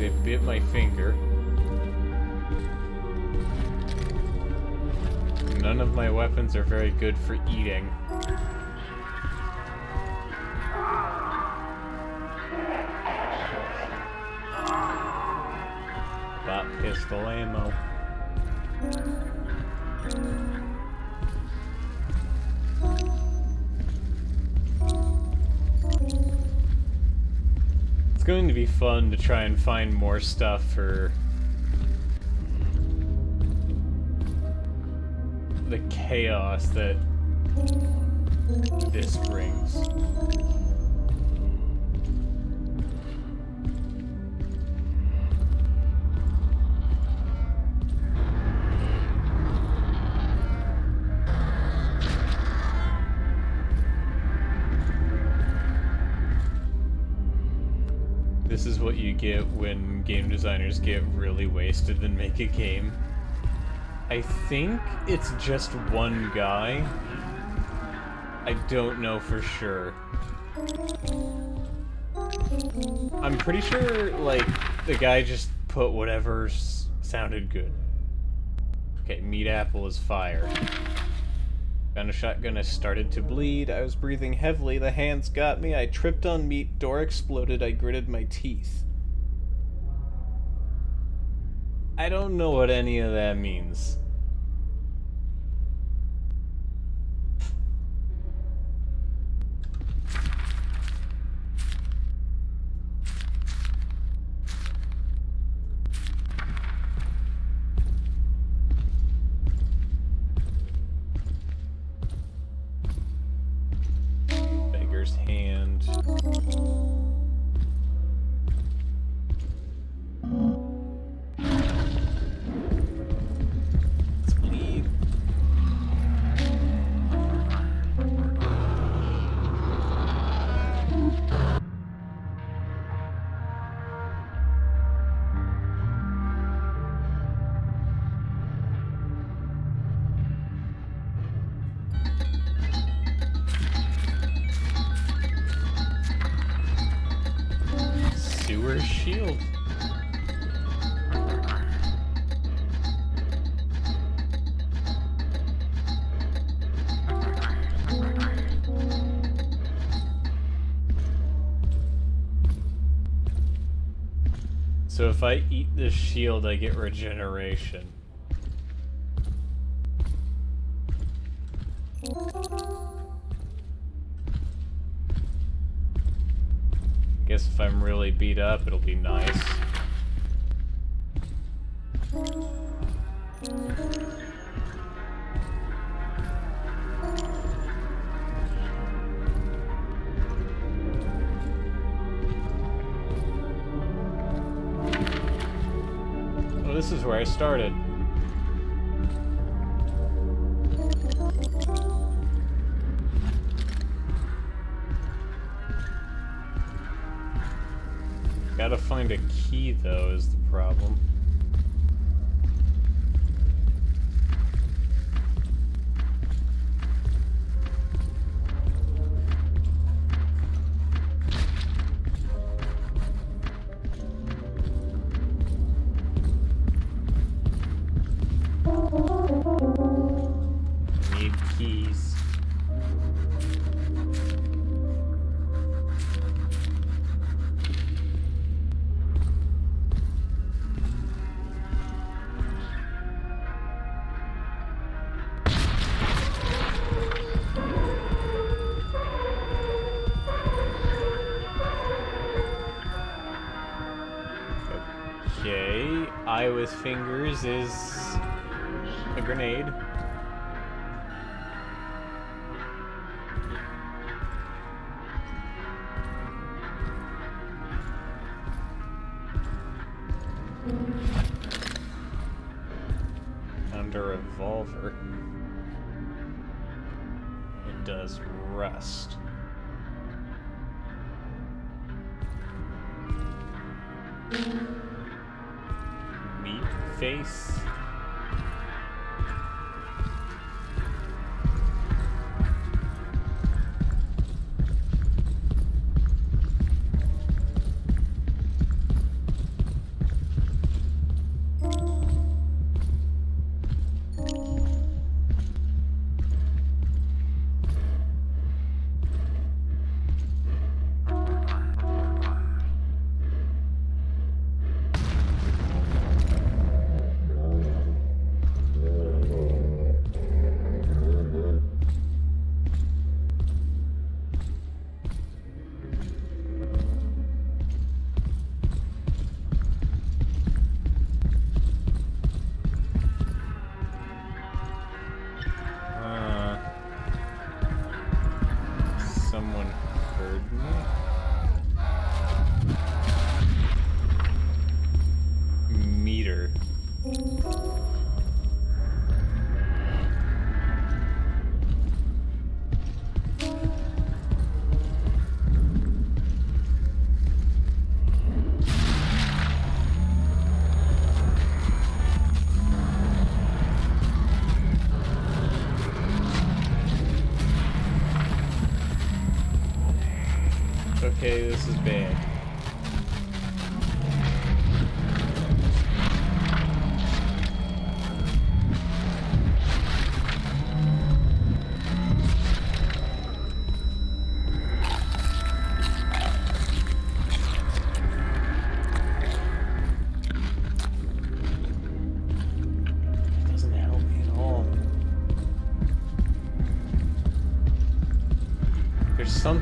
they bit my finger. None of my weapons are very good for eating. Got pistol ammo. Going to be fun to try and find more stuff for the chaos that this brings. Get when game designers get really wasted and make a game. I think it's just one guy. I don't know for sure. I'm pretty sure, like, the guy just put whatever sounded good. Okay, meat apple is fire. Found a shotgun, I started to bleed. I was breathing heavily, the hands got me. I tripped on meat, door exploded, I gritted my teeth. I don't know what any of that means. Shield, I get regeneration. Guess if I'm really beat up, it'll be nice. Where I started. Gotta find a key, though, is the problem.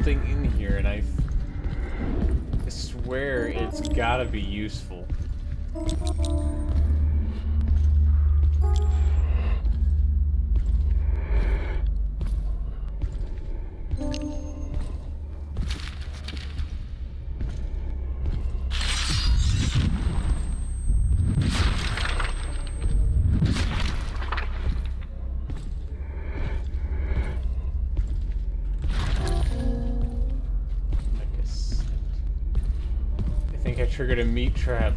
something triggered a meat trap.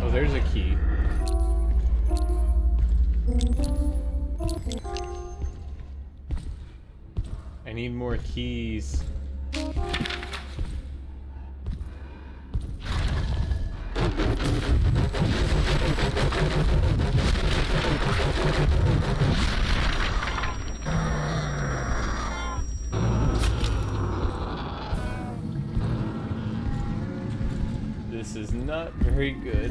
Oh, there's a key. I need more keys. Very good.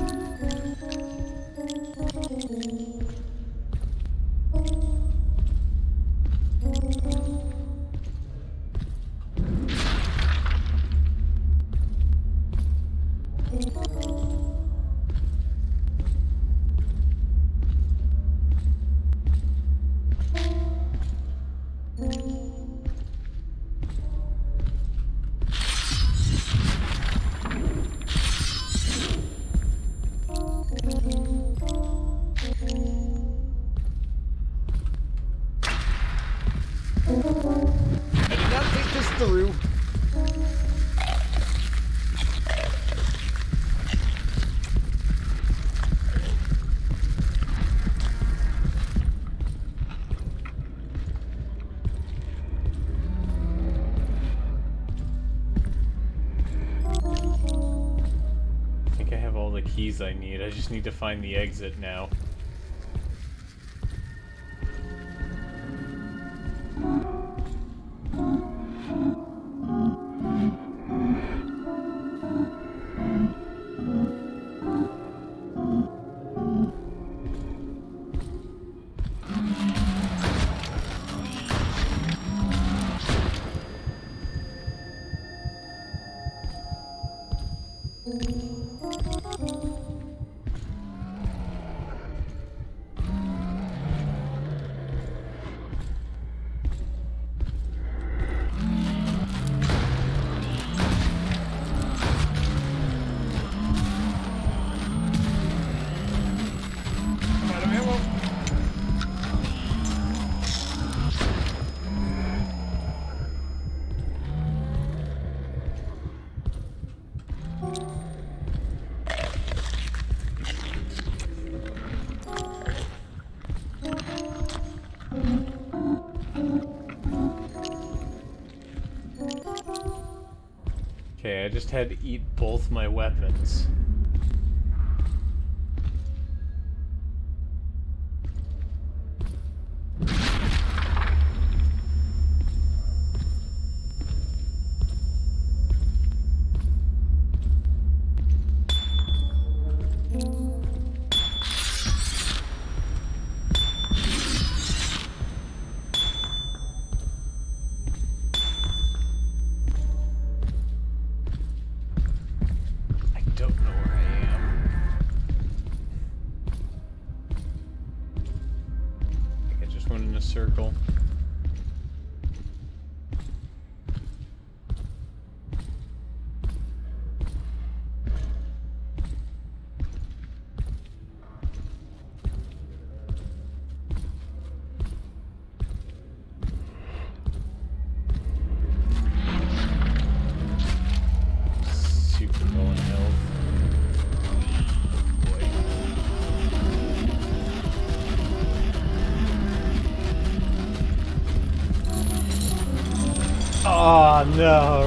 the keys I need. I just need to find the exit now. My weapons.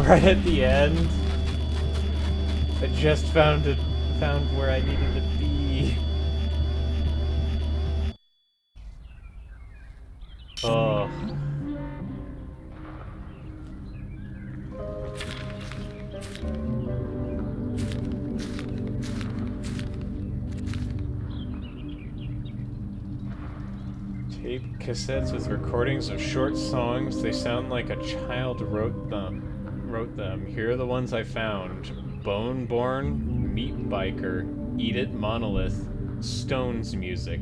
right at the end. I just found it found where I needed to be. Oh. Tape cassettes with recordings of short songs. They sound like a child wrote them. Wrote them. Here are the ones I found: Boneborn, Meat Biker, Eat It Monolith, Stones Music.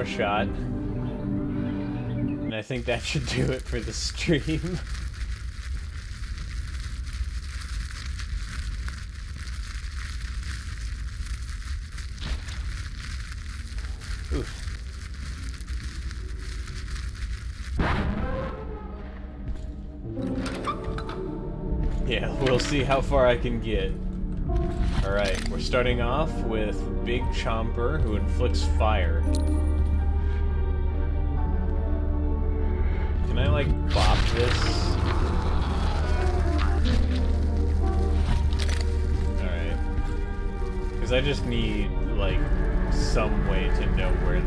More shot. And I think that should do it for the stream. Yeah, we'll see how far I can get. Alright, we're starting off with Big Chomper, who inflicts fire. I, like, bop this? Alright. Because I just need, like, some way to know where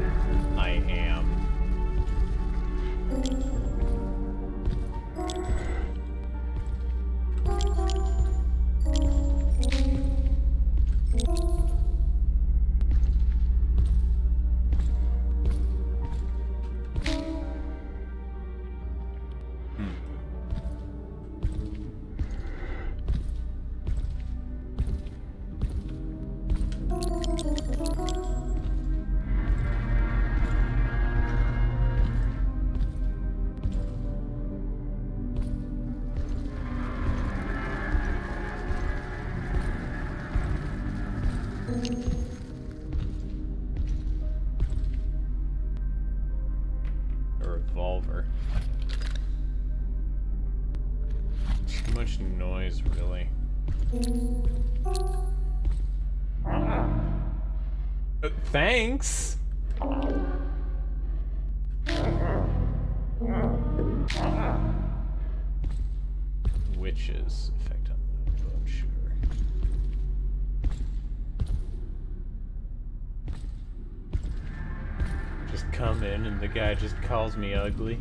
guy just calls me ugly.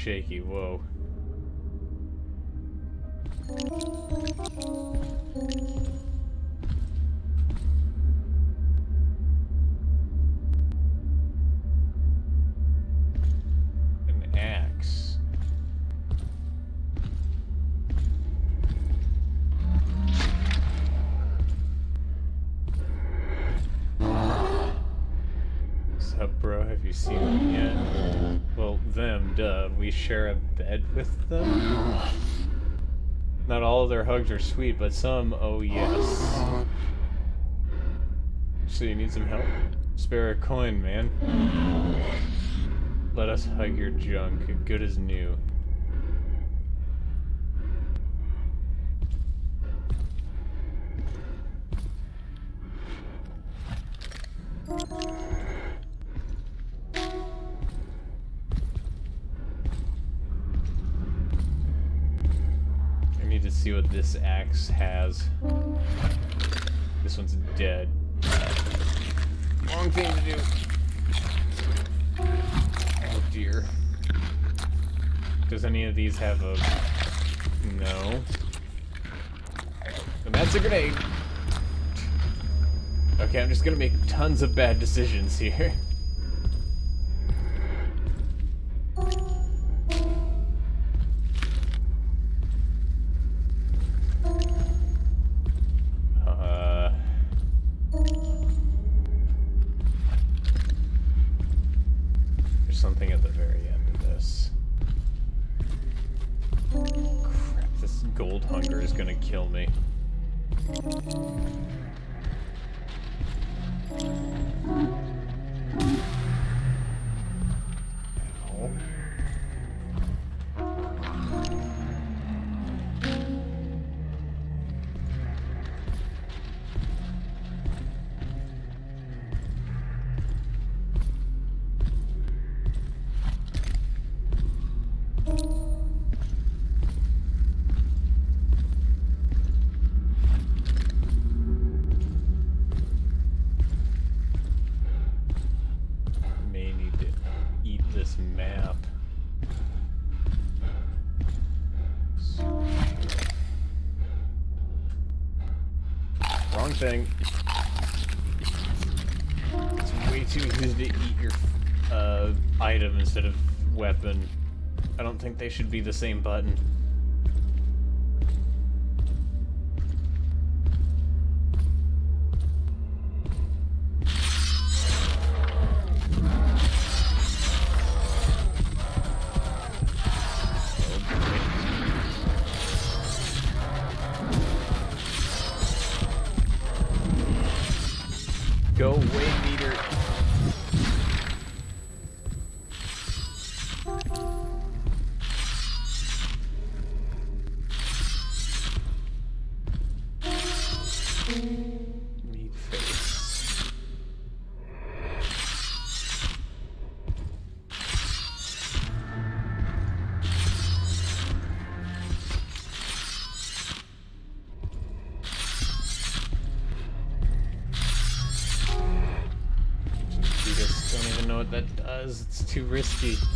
Shaky, whoa. All their hugs are sweet, but some, oh yes. So you need some help? Spare a coin, man. Let us hug your junk, good as new. This axe has. This one's dead. Wrong thing to do. Oh dear. Does any of these have a... No. And that's a grenade. Okay, I'm just gonna make tons of bad decisions here. thing. It's way too easy to eat your uh, item instead of weapon. I don't think they should be the same button. It's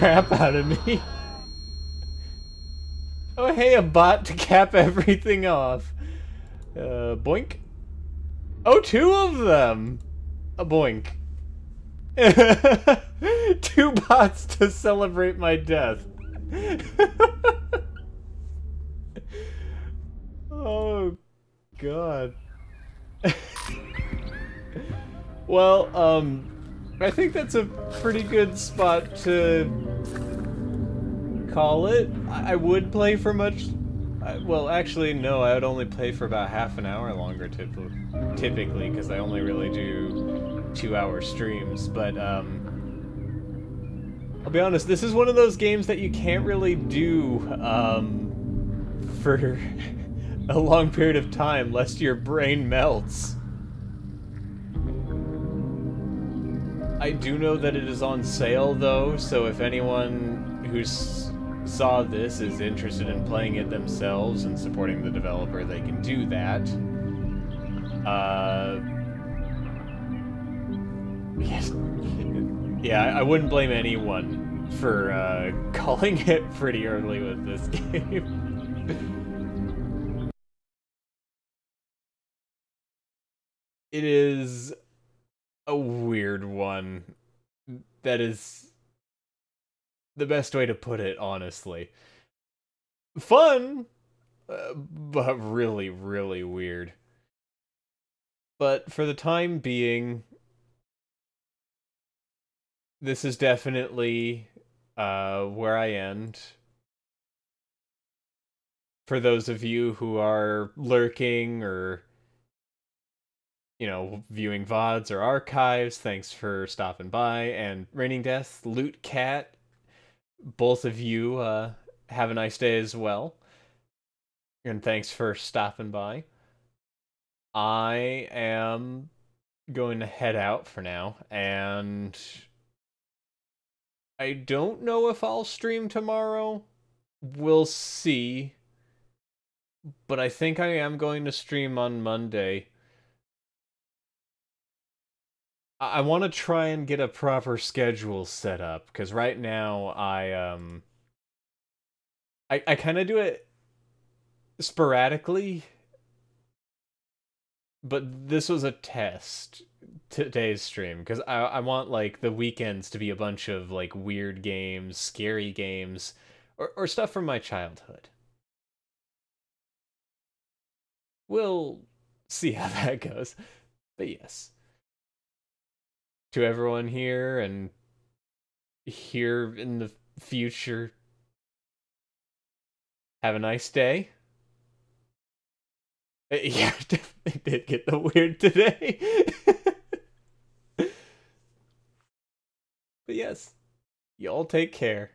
crap out of me. Oh, hey, a bot to cap everything off. Uh, boink. Oh, two of them. A boink. two bots to celebrate my death. oh, God. well, um, I think that's a pretty good spot to call it. I would play for much. I well, actually, no. I would only play for about half an hour longer, typically, because I only really do two-hour streams. But um, I'll be honest, this is one of those games that you can't really do um, for a long period of time, lest your brain melts. I do know that it is on sale, though, so if anyone who saw this is interested in playing it themselves and supporting the developer, they can do that. Uh... Yes. Yeah, I wouldn't blame anyone for uh, calling it pretty early with this game. it is a weird one. That is the best way to put it, honestly. Fun, uh, but really, really weird. But for the time being, this is definitely uh, where I end. For those of you who are lurking or you know, viewing VODs or archives. Thanks for stopping by. And Raining Death, Loot Cat, both of you uh, have a nice day as well. And thanks for stopping by. I am going to head out for now, and I don't know if I'll stream tomorrow. We'll see. But I think I am going to stream on Monday. I want to try and get a proper schedule set up because right now I um I I kind of do it sporadically, but this was a test today's stream because I I want like the weekends to be a bunch of like weird games, scary games, or or stuff from my childhood. We'll see how that goes, but yes to everyone here and here in the future. Have a nice day. Yeah, definitely did get the weird today. but yes, y'all take care.